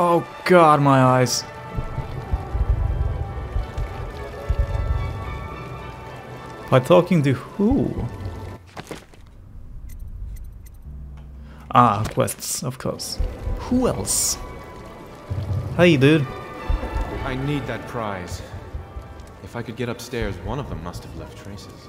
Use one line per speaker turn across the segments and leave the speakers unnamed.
Oh god, my eyes. By talking to who? Ah, quests, of course. Who else? Hey, dude.
I need that prize. If I could get upstairs, one of them must have left traces.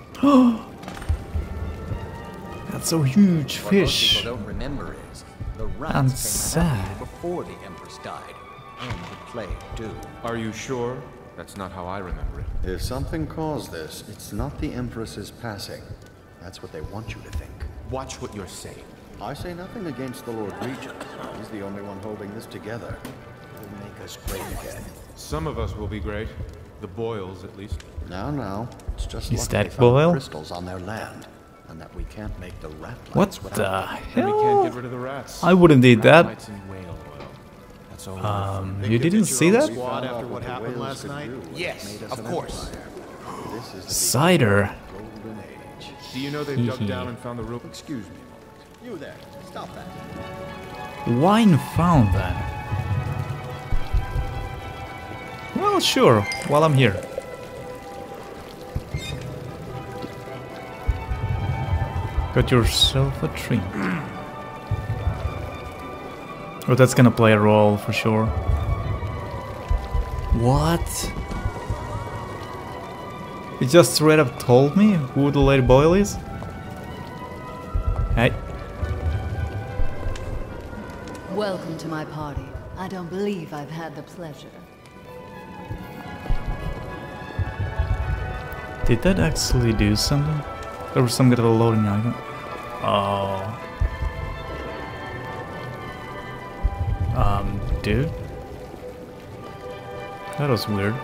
That's a huge
What most
fish.
people don't remember is the rats
I'm
came
sad.
around before the Empress died, and the plague too.
Are you sure? That's not how I remember it.
If something caused this, it's not the Empress's passing. That's what they want you to think.
Watch what you're saying.
I say nothing against the Lord Regent. He's the only one holding this together. He'll make us great again.
Some of us will be great. The Boyles, at least.
Now, now, it's just
Is
lucky
that
they found
Boyle?
crystals on their land, and that we can't make the rat
What
lights
the
without
we can't
hell?
get rid of the rats.
I wouldn't need
Rat
that.
lights and whale oil. That's.
Um, you didn't see that?
After what
what
happened last night?
do when it
Yes, of course.
This is
Cider.
golden age.
Do you know they've dug down and found the rope?
Excuse me. You there. Stop that.
Wine found then. Well, sure, while I'm here. Got yourself a drink. Oh, that's gonna play a role for sure. What? You just straight up told me who the Lady Boyle is? Hey.
Welcome to my party. I don't believe I've had the pleasure.
Did that actually do something? There was some kind of a loading icon. Oh. Um, dude? That was weird.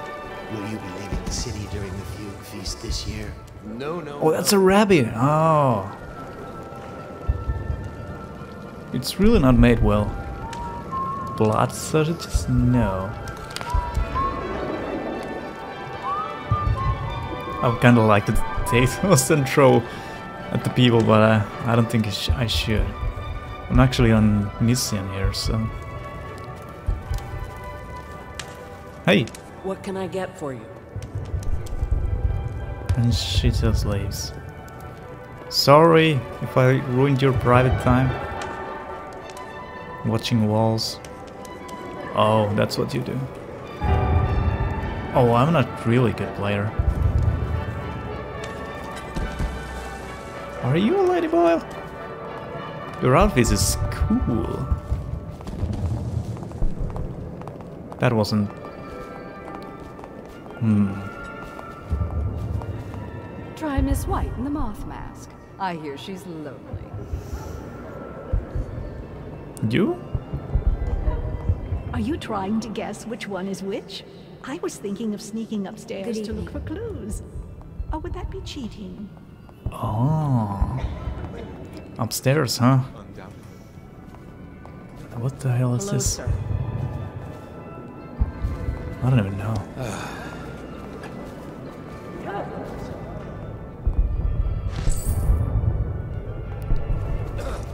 Will you be leaving the city during the Fugue Feast this year?
No, no.
Oh, that's a rabbit! Oh. It's really not made well. Blood sausages? No. I would kinda like to take those and throw at the people, but uh, I don't think I, sh I should. I'm actually on mission here, so... Hey!
What can I get for you?
And she just leaves. Sorry if I ruined your private time. Watching walls. Oh, that's what you do. Oh, I'm not really good player. Are you a lady boy? Your outfit is cool. That wasn't... Hmm.
Try Miss White in the moth mask. I hear she's lonely.
You?
Are you trying to guess which one is which? I was thinking of sneaking upstairs to look for clues. Or would that be cheating?
Oh. Upstairs, huh? What the hell is
Hello,
this?
sir.
I don't even know.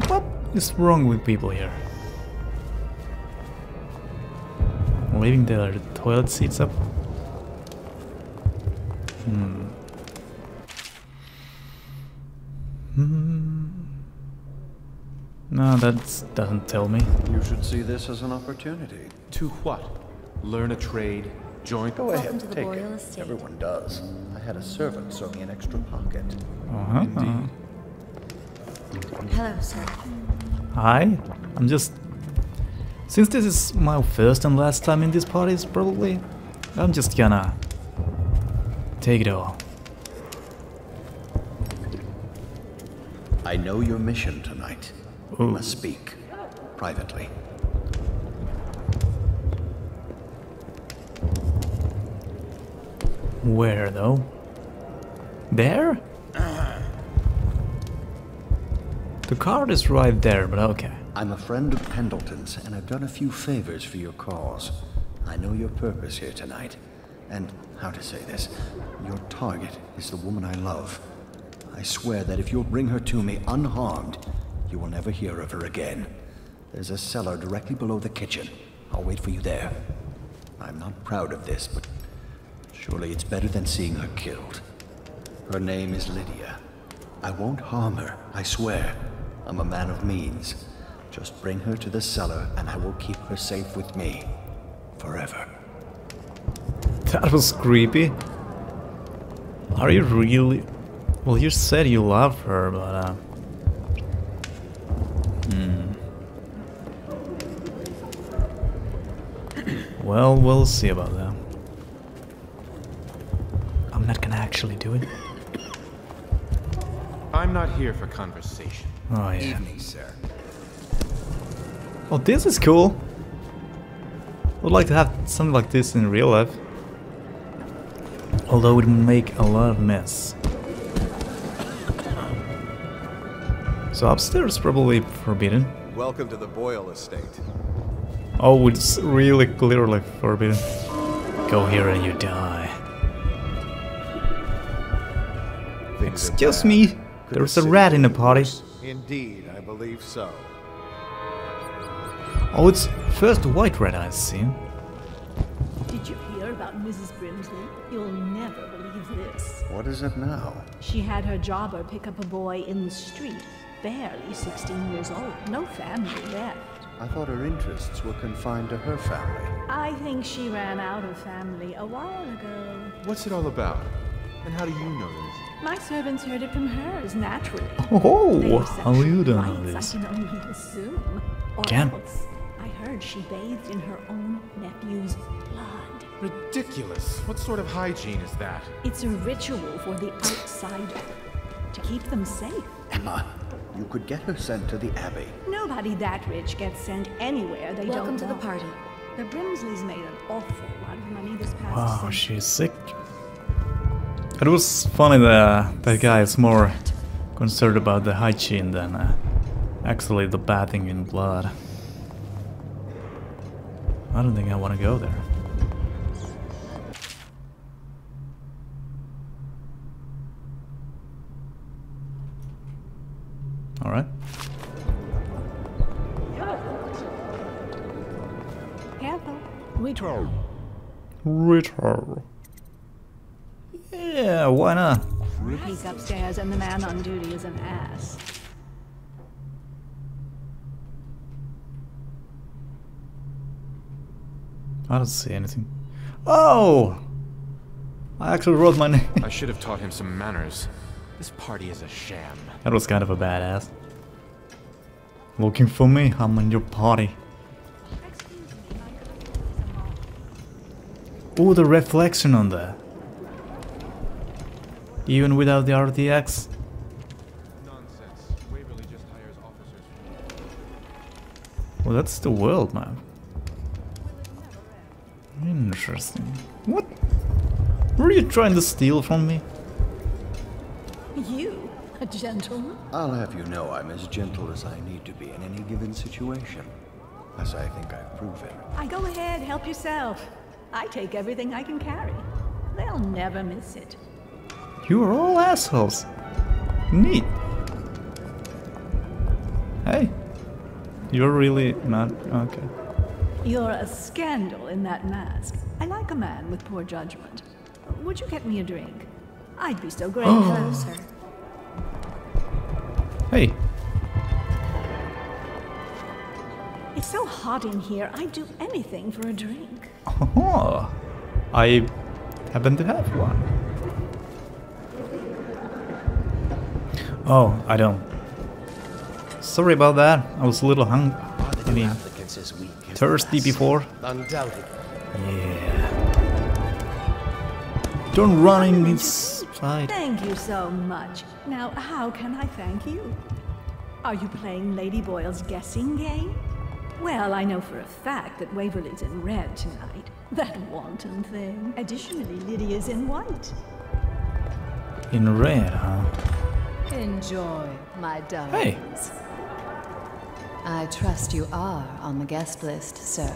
what is wrong with people here? Leaving their toilet seats up? That doesn't tell me.
You should see this as an opportunity.
To what? Learn a trade? Join?
Go
Welcome
ahead,
to the
take
Boyle
it.
estate.
Everyone does. I had a servant sew me an extra pocket.
Uh-huh.
Indeed.
Hello, sir.
Hi, I'm just. Since this is my first and last time in these parties, probably, I'm just gonna take it all.
I know your mission tonight.
Ooh.
Must speak privately.
Where though? There? The card is right there, but okay.
I'm a friend of Pendleton's, and I've done a few favors for your cause. I know your purpose here tonight. And how to say this? Your target is the woman I love. I swear that if you'll bring her to me unharmed, you will never hear of her again. There's a cellar directly below the kitchen. I'll wait for you there. I'm not proud of this, but surely it's better than seeing her killed. Her name is Lydia. I won't harm her, I swear. I'm a man of means. Just bring her to the cellar, and I will keep her safe with me. Forever.
That was creepy. Are you really... Well, you said you love her, but... Uh... Well, we'll see about that. I'm not gonna actually do it.
I'm not here for conversation.
Oh, yeah.
Evening, sir.
Oh, this is cool. I would like to have something like this in real life. Although it would make a lot of mess. So upstairs probably forbidden.
Welcome to the Boyle estate.
Oh, it's really clearly forbidden. Go here and you die.
Things
Excuse me, there's a rat in the party.
Indeed, I believe so.
Oh, it's first white rat I see.
Did you hear about Mrs. Brimsley? You'll never believe this.
What is it now?
She had her jobber pick up a boy in the street, barely 16 years old, no family left.
I thought her interests were confined to her family.
I think she ran out of family a while ago.
What's it all about? And how do you know this?
My servants heard it from hers, naturally.
Oh,
They have
how you
sexual
don't know this?
I can only assume. Or
Again.
else, I heard she bathed in her own nephew's blood.
Ridiculous. What sort of hygiene is that?
It's a ritual for the outsider, to keep them safe.
Emma, you could get her sent to the Abbey.
Nobody that rich gets sent anywhere they
Welcome
don't Welcome
to the party.
The Brimsleys made an awful lot of money this past
Wow,
century.
she's sick. It was funny that that guy is more concerned about the hygiene than uh, actually the bathing in blood. I don't think I want to go there. All right.
Careful. We.
Retro. Yeah, why not?
He's upstairs and the man on duty is an ass.
I don't see anything. Oh! I actually wrote my name.
I should have taught him some manners. This party is a sham.
that was kind of a badass. Looking for me? I'm in your party. Oh, the reflection on that. Even without the RTX?
Nonsense. Waverly just hires officers.
Well, that's the world, man. Interesting. What? Were you trying to steal from me?
You, a gentleman?
I'll have you know I'm as gentle as I need to be in any given situation. As I think I've proven.
I go ahead, help yourself. I take everything I can carry. They'll never miss it.
You are all assholes. Neat. Hey. You're really not. Okay.
You're a scandal in that mask. I like a man with poor judgment. Would you get me a drink? I'd be so grateful.
Hello, sir.
Hey.
It's so hot in here, I'd do anything for a drink.
Oh, I happen to have one. Oh, I don't. Sorry about that. I was a little hung. I mean,
applicants as weak as the
thirsty before.
Undoubtedly.
Yeah. Don't run in inside.
Thank you so much. Now, how can I thank you? Are you playing Lady Boyle's guessing game? Well, I know for a fact that Waverly's in red tonight. That wanton thing. Additionally, Lydia's in white.
In red, huh?
Enjoy, my
Hey.
I trust you are on the guest list, sir.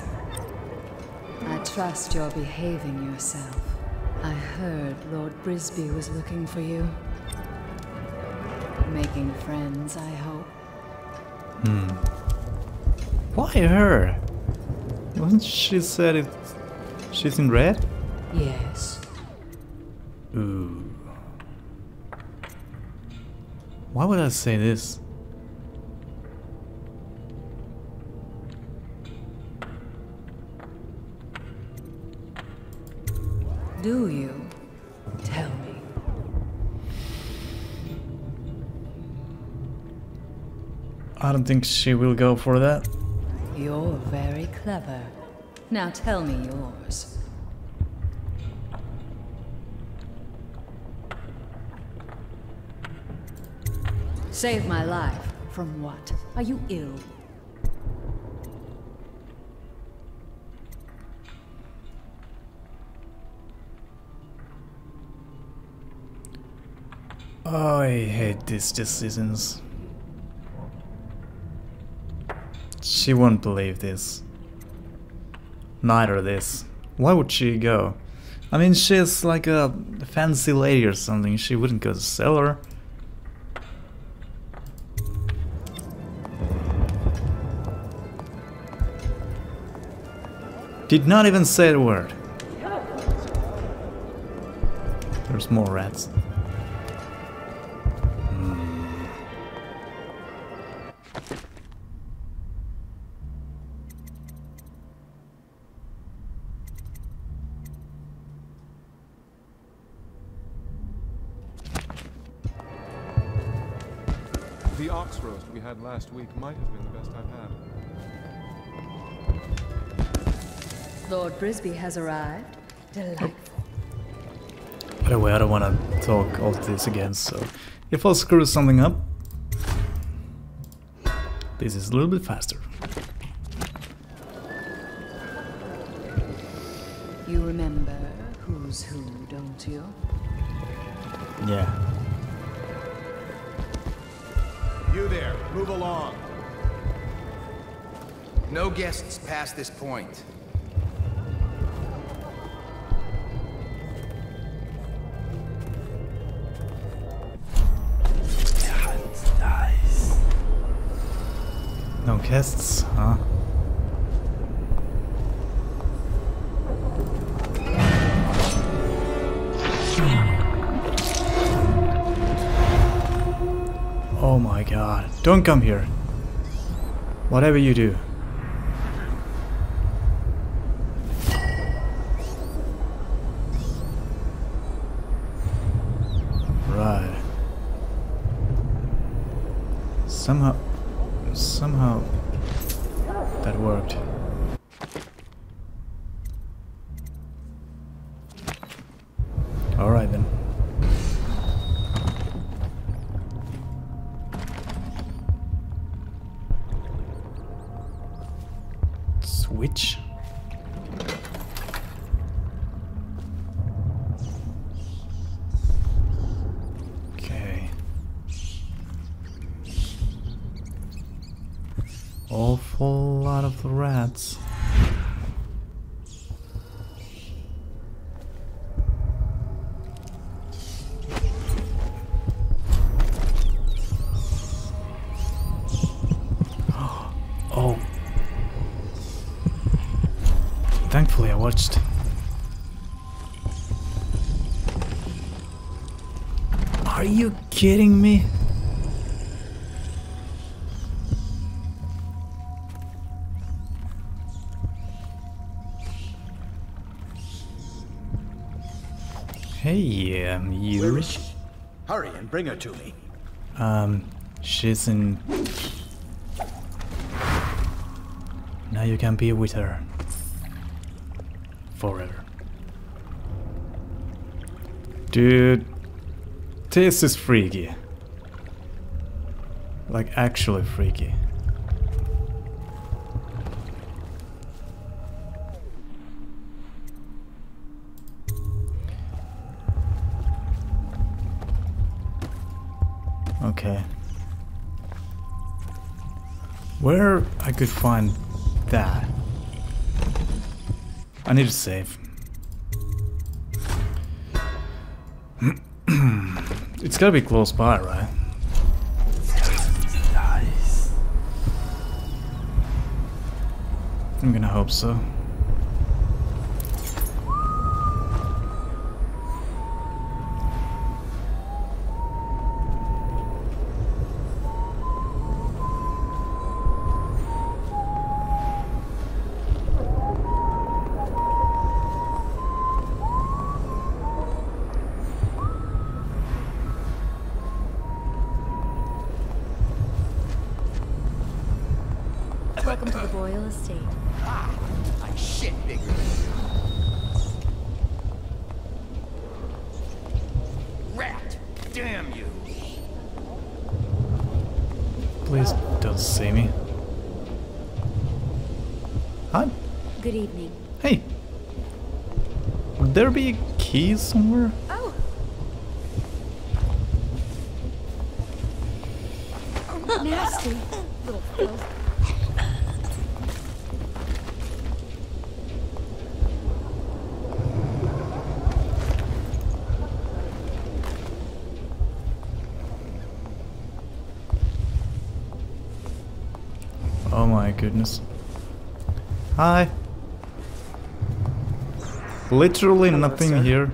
I trust you're behaving yourself. I heard Lord Brisby was looking for you. Making friends, I hope. Hmm.
Why her? Wasn't she said it? She's in red?
Yes.
Ooh. Why would I say this?
Do you? Tell me.
I don't think she will go for that.
You're very clever. Now tell me yours. Save my life. From what? Are you ill?
Oh, I hate these decisions. She won't believe this. Neither this. Why would she go? I mean, she's like a fancy lady or something. She wouldn't go to cellar. Did not even say a word. There's more rats.
Last week might have been the best I've had.
Lord Brisby has arrived. Delightful.
By the way, I don't want to talk all this again, so if I screw something up, this is a little bit faster.
Past this point.
No guests, huh? Oh my god. Don't come here. Whatever you do. Somehow Awful lot of rats. Oh. Thankfully, I watched. Are you kidding me? You.
Where is she? Hurry and bring her to me.
Um, she's in. Now you can be with her. Forever. Dude, this is freaky. Like, actually freaky. Okay. Where I could find that? I need to save. it's gotta be close by, right? Nice. I'm gonna hope so.
Welcome to the Boyle
Like shit bigger than you. Rat! Damn you!
Please don't see me. Hi.
Good evening.
Hey. Would there be a key somewhere? My goodness. Hi. Literally nothing here.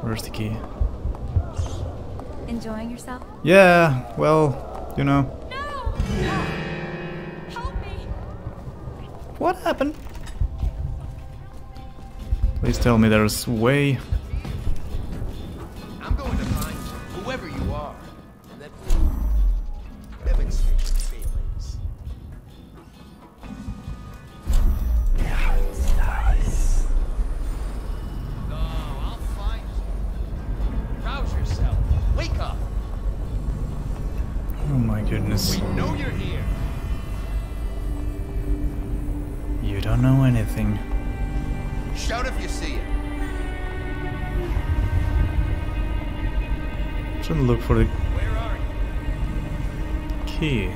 Where's the key?
Enjoying yourself?
Yeah, well, you know. What happened? Please tell me there's way. Trying to look for the key.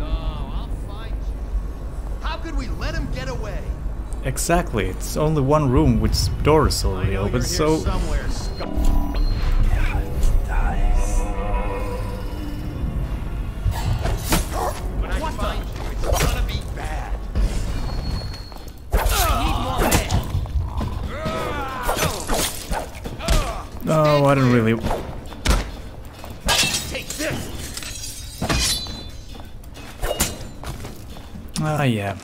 No. How could we let him get away?
Exactly, it's only one room which door is
I
already open, so
somewhere,
no, I don't really.
Take this.
Ah, yeah.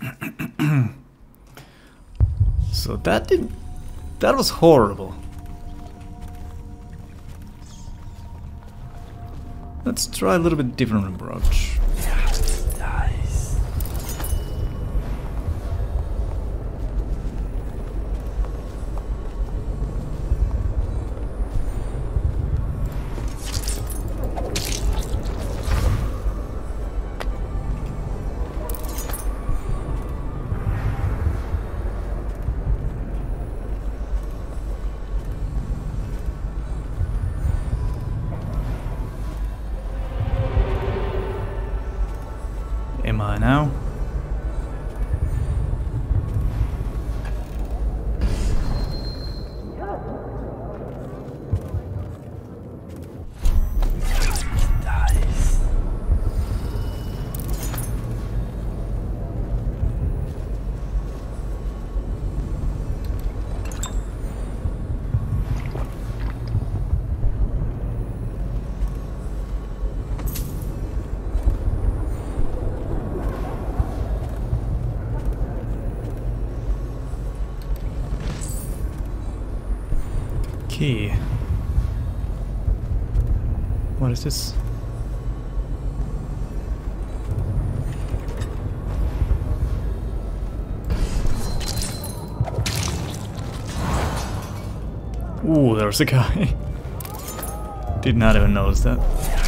so that did. That was horrible. Let's try a little bit different approach. Now? Key. What is this? Ooh, there's a guy. Did not even notice that.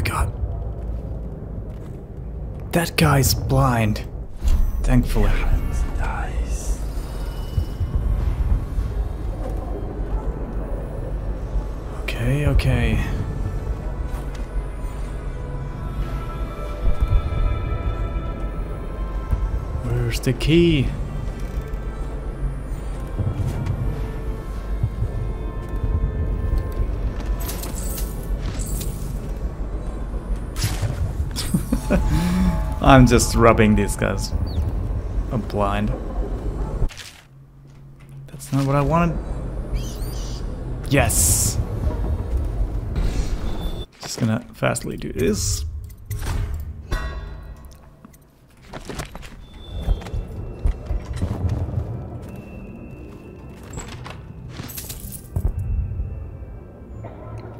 my god. That guy's blind. Thankfully. Okay, okay. Where's the key? I'm just rubbing these guys. I'm blind. That's not what I wanted. Yes! Just gonna fastly do this.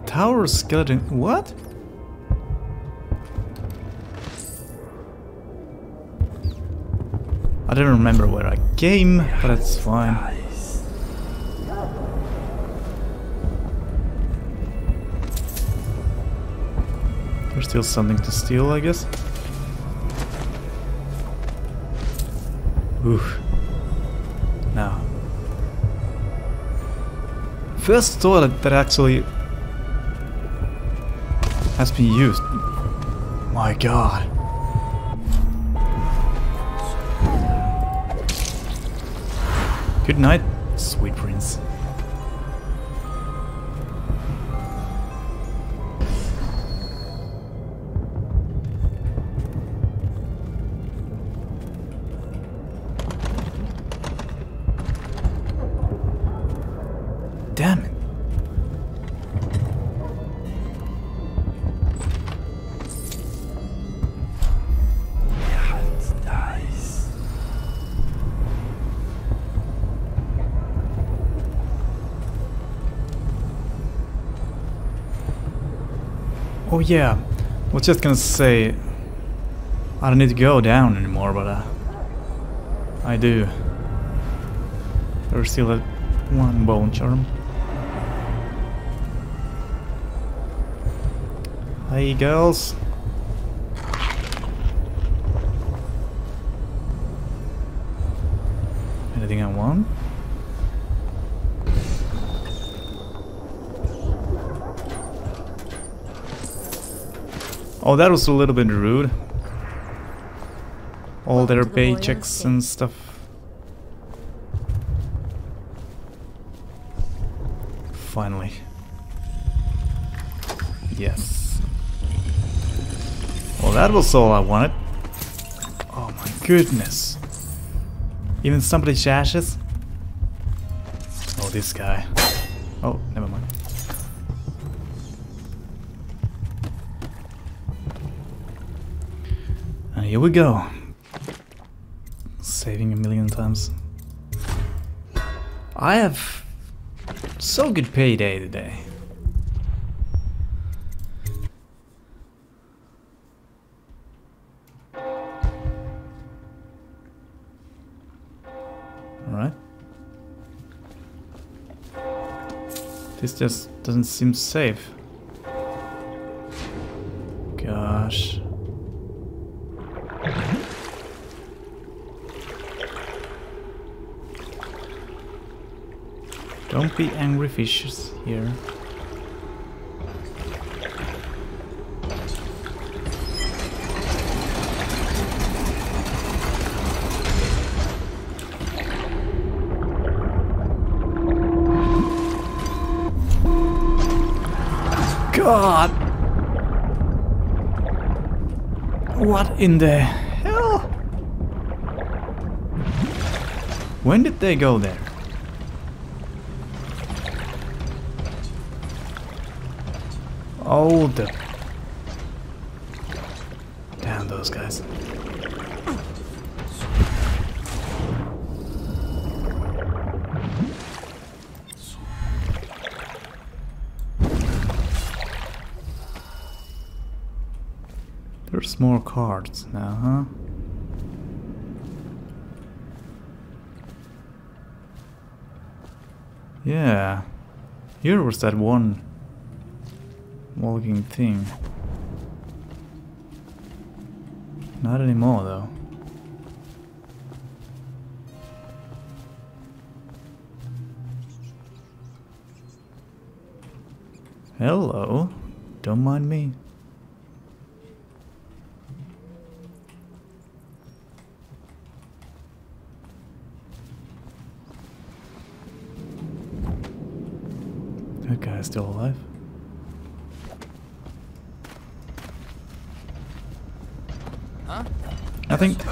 Tower skeleton. What? Don't remember where I came, but that's fine. There's still something to steal, I guess. Oof. Now. First toilet that actually has been used. My god. Good night, sweet prince. Oh yeah, I was just gonna say I don't need to go down anymore, but uh, I do. There's still a one bone charm. Hey girls. Anything I want? Oh, that was a little bit rude. All their
to the
paychecks and stuff. Finally. Yes. Well, that was all I wanted. Oh my goodness. Even somebody's ashes? Oh, this guy. Oh, never here we go. Saving a million times. I have so good payday today. Alright. This just doesn't seem safe. Don't be angry fishes here. God! What in the hell? When did they go there? The... Damn those guys. There's more cards now, huh? Yeah. Here was that one walking thing. Not anymore, though. Hello. Don't mind me. That guy's still alive.
Huh?
I think.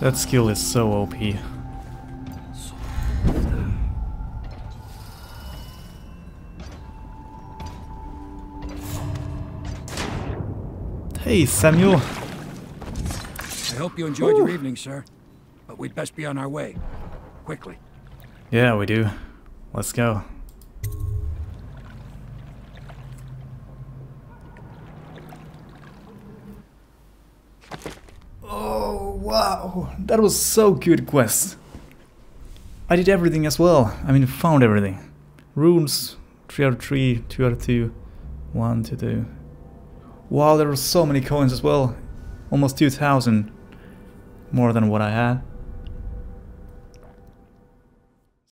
That skill is so OP. Hey, Samuel.
I hope you enjoyed your evening, sir. But we'd best be on our way. Quickly.
Yeah, we do. Let's go. Oh, wow. That was so good quest. I did everything as well. I mean, found everything. Runes, 3 out of 3, 2 out of 2, 1 to 2. Wow, there were so many coins as well. Almost 2,000 more than what I had.